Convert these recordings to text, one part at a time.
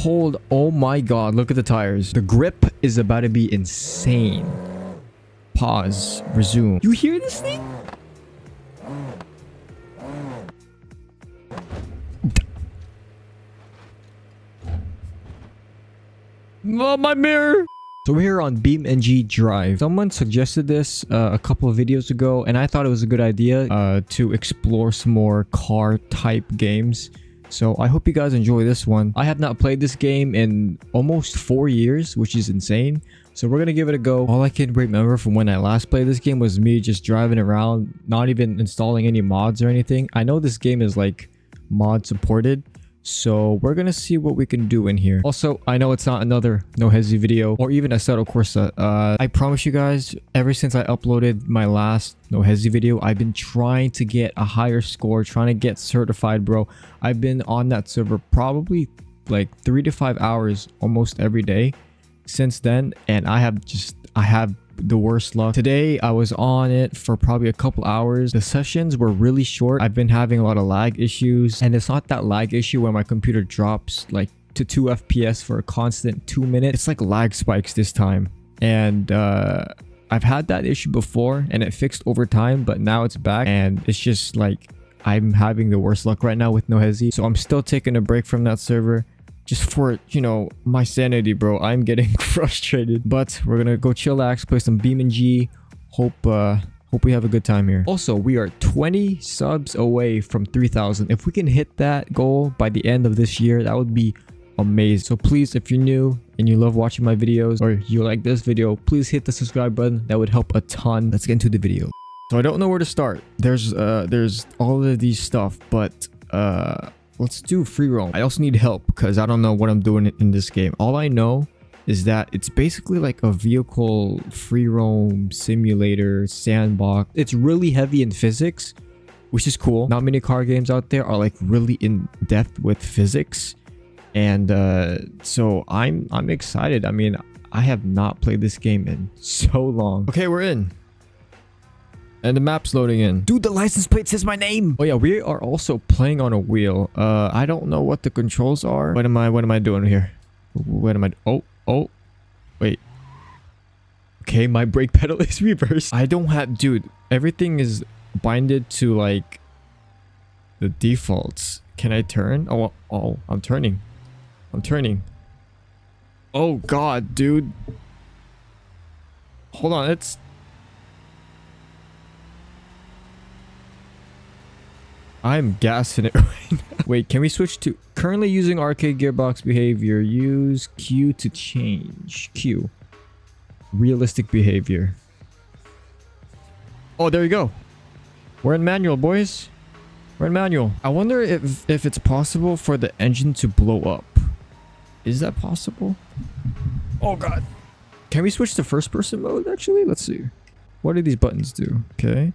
Hold, oh my god, look at the tires. The grip is about to be insane. Pause, resume. You hear this thing? Oh, my mirror! So we're here on BeamNG Drive. Someone suggested this uh, a couple of videos ago, and I thought it was a good idea uh, to explore some more car type games. So I hope you guys enjoy this one. I have not played this game in almost four years, which is insane. So we're gonna give it a go. All I can remember from when I last played this game was me just driving around, not even installing any mods or anything. I know this game is like mod supported, so we're gonna see what we can do in here. Also, I know it's not another No Hesi video or even a Assetto Corsa. Uh, I promise you guys, ever since I uploaded my last No Hesi video, I've been trying to get a higher score, trying to get certified, bro. I've been on that server probably like three to five hours almost every day since then, and I have just, I have the worst luck. Today, I was on it for probably a couple hours. The sessions were really short. I've been having a lot of lag issues and it's not that lag issue where my computer drops like to 2 FPS for a constant 2 minutes. It's like lag spikes this time. And uh, I've had that issue before and it fixed over time, but now it's back and it's just like I'm having the worst luck right now with no hesi. So I'm still taking a break from that server just for, you know, my sanity, bro. I'm getting frustrated. But we're gonna go chillax, play some BeamNG. Hope, uh, hope we have a good time here. Also, we are 20 subs away from 3,000. If we can hit that goal by the end of this year, that would be amazing. So please, if you're new and you love watching my videos or you like this video, please hit the subscribe button. That would help a ton. Let's get into the video. So I don't know where to start. There's, uh, there's all of these stuff, but, uh, let's do free roam. I also need help because I don't know what I'm doing in this game. All I know is that it's basically like a vehicle free roam simulator sandbox. It's really heavy in physics, which is cool. Not many car games out there are like really in depth with physics. And uh, so I'm I'm excited. I mean, I have not played this game in so long. Okay, we're in. And the map's loading in. Dude, the license plate says my name. Oh yeah, we are also playing on a wheel. Uh, I don't know what the controls are. What am I, what am I doing here? What am I, oh, oh, wait. Okay, my brake pedal is reversed. I don't have, dude, everything is binded to like the defaults. Can I turn? Oh, oh, I'm turning. I'm turning. Oh God, dude. Hold on, it's I'm gassing it right now. Wait, can we switch to currently using arcade gearbox behavior? Use Q to change. Q. Realistic behavior. Oh, there you go. We're in manual, boys. We're in manual. I wonder if, if it's possible for the engine to blow up. Is that possible? Oh, God. Can we switch to first person mode, actually? Let's see. What do these buttons do? Okay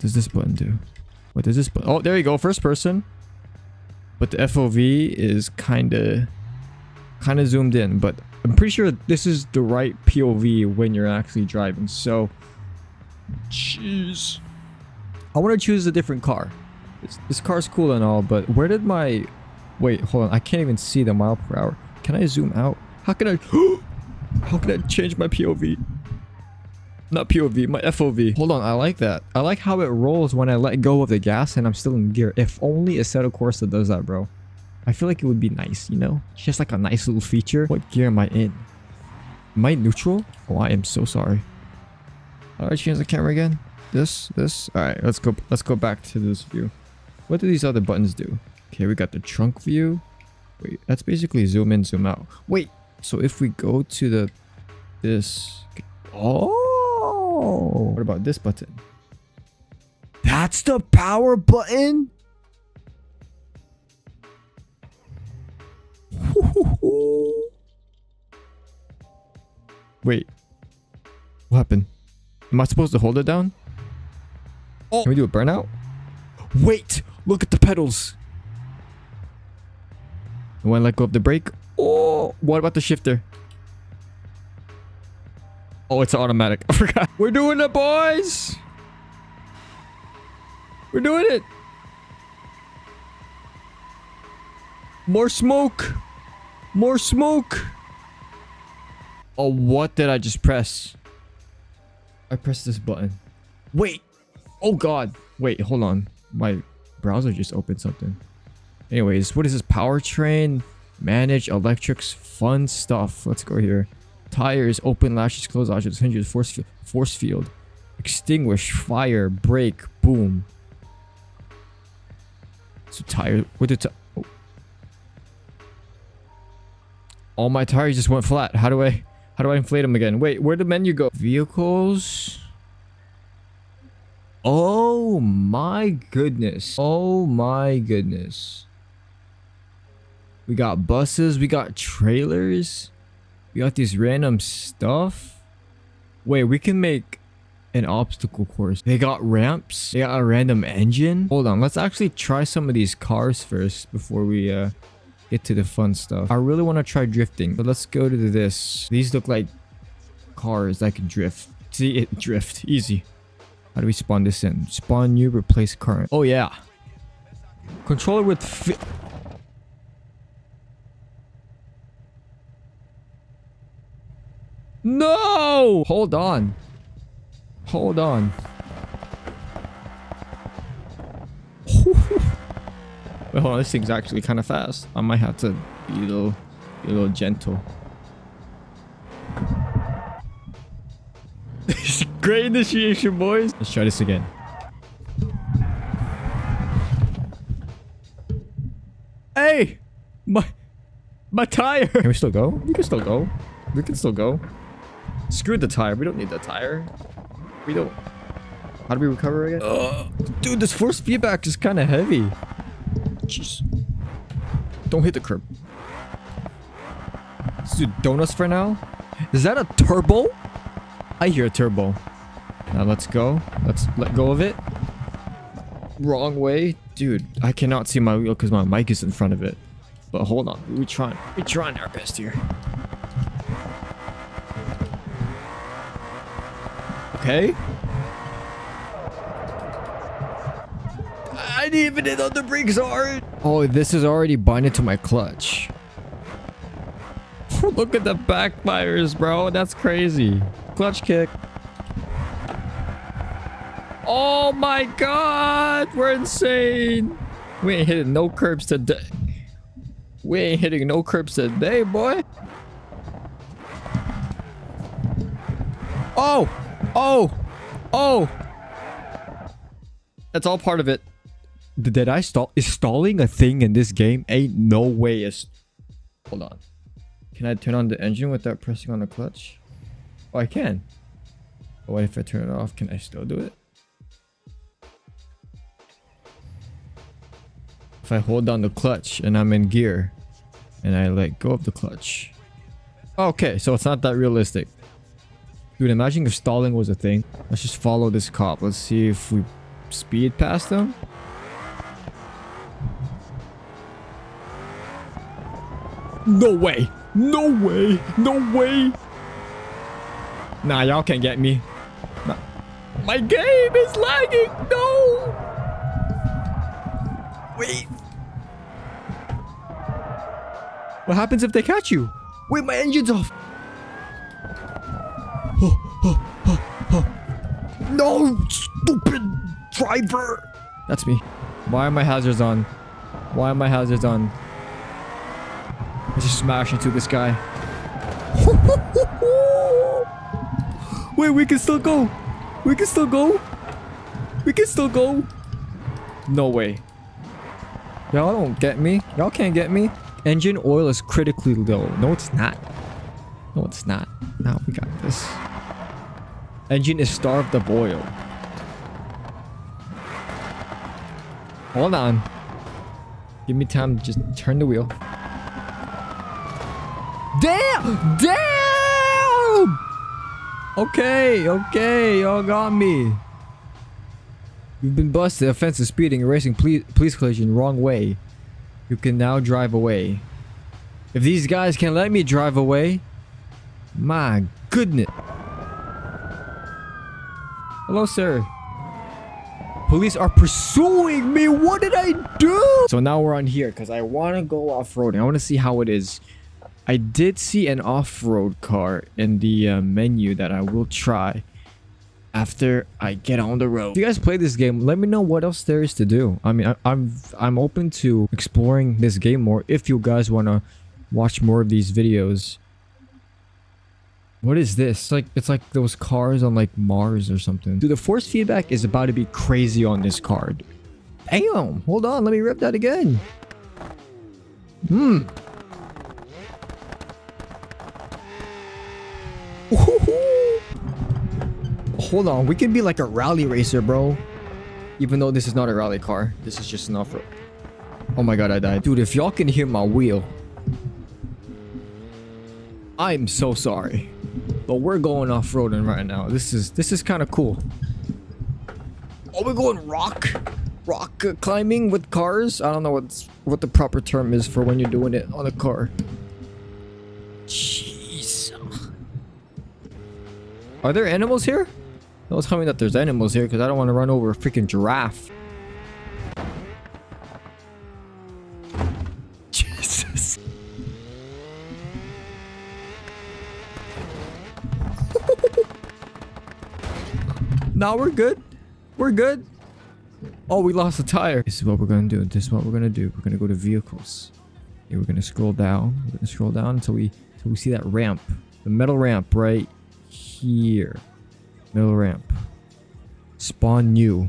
does this button do? What does this button? Oh, there you go. First person. But the FOV is kind of kind of zoomed in. But I'm pretty sure this is the right POV when you're actually driving. So, jeez. I want to choose a different car. This, this car's cool and all, but where did my... Wait, hold on. I can't even see the mile per hour. Can I zoom out? How can I... How can I change my POV? Not POV, my FOV. Hold on, I like that. I like how it rolls when I let go of the gas and I'm still in gear. If only a set Assetto Corsa does that, bro. I feel like it would be nice, you know? Just like a nice little feature. What gear am I in? Am I neutral? Oh, I am so sorry. Alright, change the camera again. This, this. Alright, let's go let's go back to this view. What do these other buttons do? Okay, we got the trunk view. Wait, that's basically zoom in, zoom out. Wait, so if we go to the this oh Oh. what about this button? That's the power button? Wait. What happened? Am I supposed to hold it down? Oh. Can we do a burnout? Wait! Look at the pedals! I want to let go of the brake. Oh! What about the shifter? Oh, it's automatic. I forgot. We're doing it, boys. We're doing it. More smoke! More smoke! Oh, what did I just press? I pressed this button. Wait! Oh god! Wait, hold on. My browser just opened something. Anyways, what is this? Powertrain, manage, electrics, fun stuff. Let's go here. Tires, open latches, close latches, hinges, force, force field, extinguish, fire, brake, boom. So tire, what did oh. All my tires just went flat. How do I, how do I inflate them again? Wait, where the menu go? Vehicles. Oh my goodness. Oh my goodness. We got buses. We got trailers. We got these random stuff. Wait, we can make an obstacle course. They got ramps. They got a random engine. Hold on. Let's actually try some of these cars first before we uh, get to the fun stuff. I really want to try drifting. But let's go to this. These look like cars that can drift. See it drift. Easy. How do we spawn this in? Spawn new, replace current. Oh yeah. Controller with No! Hold on. Hold on. Wait, hold on. This thing's actually kind of fast. I might have to be a little, be a little gentle. Great initiation, boys. Let's try this again. Hey! My... My tire! Can we still go? We can still go. We can still go. Screw the tire. We don't need the tire. We don't... How do we recover again? Uh, dude, this force feedback is kind of heavy. Jeez. Don't hit the curb. Let's do donuts for now. Is that a turbo? I hear a turbo. Now let's go. Let's let go of it. Wrong way. Dude, I cannot see my wheel because my mic is in front of it. But hold on. We're trying. We're trying our best here. Okay. I didn't even hit on the brakes hard. Oh, this is already binding to my clutch. Look at the backfires, bro. That's crazy. Clutch kick. Oh my god. We're insane. We ain't hitting no curbs today. We ain't hitting no curbs today, boy. Oh. Oh! Oh! That's all part of it. Did I stall? Is stalling a thing in this game? Ain't no way is... Hold on. Can I turn on the engine without pressing on the clutch? Oh, I can. Oh, but what if I turn it off? Can I still do it? If I hold down the clutch and I'm in gear and I let go of the clutch. Okay, so it's not that realistic. Dude, imagine if stalling was a thing. Let's just follow this cop. Let's see if we speed past them. No way! No way! No way! Nah, y'all can't get me. Nah. My game is lagging! No! Wait. What happens if they catch you? Wait, my engine's off. No, stupid driver. That's me. Why are my hazards on? Why are my hazards on? I just smash into this guy. Wait, we can still go. We can still go. We can still go. No way. Y'all don't get me. Y'all can't get me. Engine oil is critically low. No, it's not. No, it's not. Now we got this. Engine is starved of oil. Hold on. Give me time to just turn the wheel. Damn! Damn! Okay, okay, y'all got me. You've been busted. Offensive speeding, erasing police, police collision, wrong way. You can now drive away. If these guys can't let me drive away, my goodness. Hello, sir. Police are pursuing me. What did I do? So now we're on here because I want to go off-roading. I want to see how it is. I did see an off-road car in the uh, menu that I will try after I get on the road. If you guys play this game, let me know what else there is to do. I mean, I, I'm I'm open to exploring this game more if you guys want to watch more of these videos. What is this? Like it's like those cars on like Mars or something. Dude, the force feedback is about to be crazy on this card. Damn, hold on, let me rip that again. Hmm. Hold on, we could be like a rally racer, bro. Even though this is not a rally car. This is just an off-road. Oh my god, I died. Dude, if y'all can hear my wheel. I'm so sorry. But we're going off-roading right now. This is this is kind of cool. Oh, we're going rock rock climbing with cars. I don't know what's what the proper term is for when you're doing it on a car. Jeez. Are there animals here? Don't tell me that there's animals here because I don't want to run over a freaking giraffe. Now we're good. We're good. Oh, we lost a tire. This is what we're going to do. This is what we're going to do. We're going to go to vehicles. Okay, we're going to scroll down. We're going to scroll down until we, until we see that ramp. The metal ramp right here. Metal ramp. Spawn new.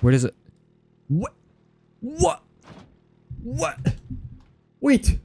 Where does it... What? What? What? Wait!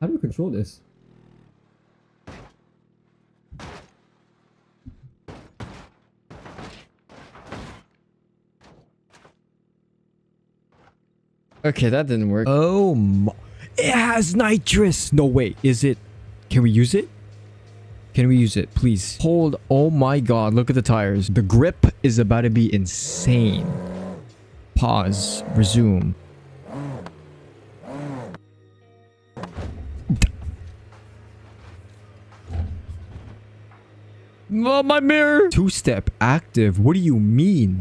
How do we control this? Okay, that didn't work. Oh my... It has nitrous! No, wait. Is it... Can we use it? Can we use it, please? Hold. Oh my god, look at the tires. The grip is about to be insane. Pause. Resume. Oh, my mirror! Two-step active. What do you mean?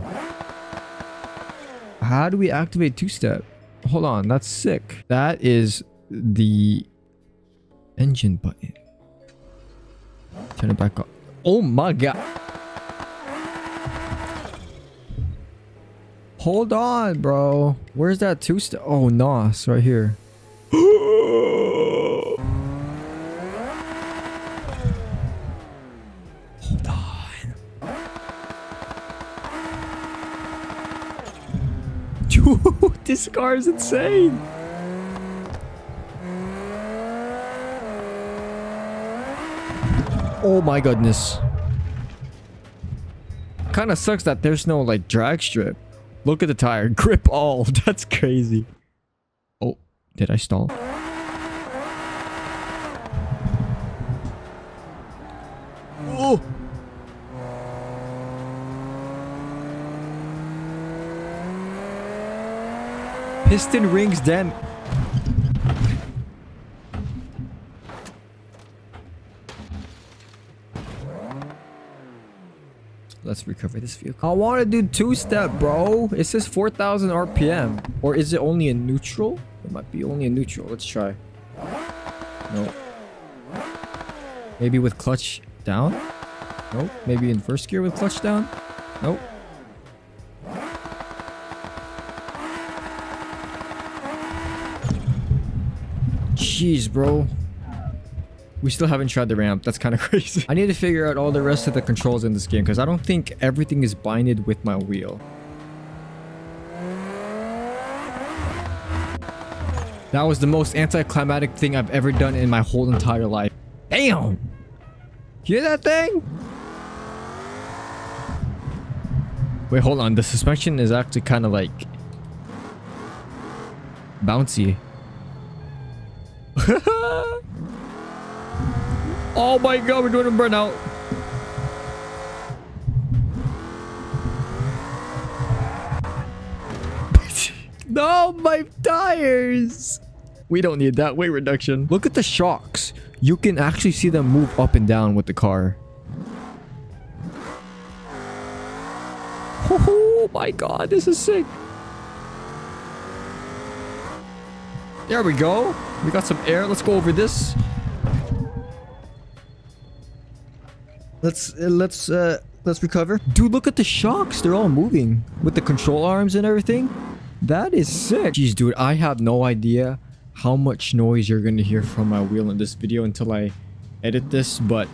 How do we activate two-step? Hold on, that's sick. That is the engine button. Turn it back up. Oh my god. Hold on, bro. Where's that two step? Oh, NOS right here. this car is insane. Oh my goodness. Kind of sucks that there's no like drag strip. Look at the tire. Grip all. That's crazy. Oh, did I stall? Piston rings damn Let's recover this vehicle. I want to do two-step, bro. It says 4,000 RPM. Or is it only in neutral? It might be only in neutral. Let's try. No. Maybe with clutch down? Nope. Maybe in first gear with clutch down? Nope. Jeez, bro. We still haven't tried the ramp. That's kind of crazy. I need to figure out all the rest of the controls in this game because I don't think everything is binded with my wheel. That was the most anticlimactic thing I've ever done in my whole entire life. Damn! Hear that thing? Wait, hold on. The suspension is actually kind of like... Bouncy. Oh my god, we're doing a burnout. no, my tires. We don't need that weight reduction. Look at the shocks. You can actually see them move up and down with the car. Oh my god, this is sick. There we go. We got some air. Let's go over this. Let's uh, let's uh let's recover. Dude, look at the shocks. They're all moving with the control arms and everything. That is sick. Jeez, dude, I have no idea how much noise you're going to hear from my wheel in this video until I edit this, but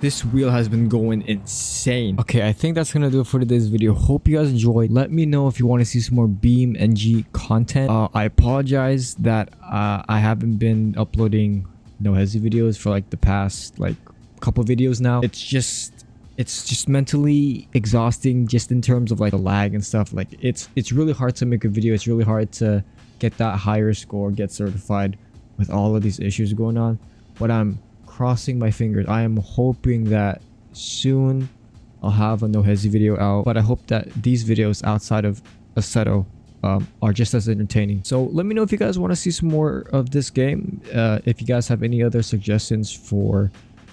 this wheel has been going insane. Okay, I think that's gonna do it for today's video. Hope you guys enjoyed. Let me know if you want to see some more BeamNG content. Uh, I apologize that uh, I haven't been uploading no hesi videos for like the past like couple videos now. It's just it's just mentally exhausting just in terms of like the lag and stuff like it's it's really hard to make a video it's really hard to get that higher score get certified with all of these issues going on but i'm crossing my fingers i am hoping that soon i'll have a no hesi video out but i hope that these videos outside of Assetto um, are just as entertaining. So let me know if you guys want to see some more of this game. Uh, if you guys have any other suggestions for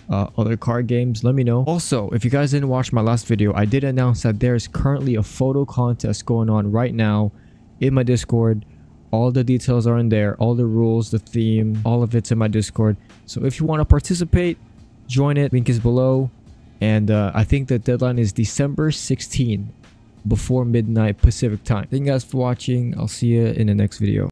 uh, other card games, let me know. Also, if you guys didn't watch my last video, I did announce that there's currently a photo contest going on right now in my Discord. All the details are in there, all the rules, the theme, all of it's in my Discord. So if you want to participate, join it. Link is below. And uh, I think the deadline is December 16 before midnight Pacific time. Thank you guys for watching. I'll see you in the next video.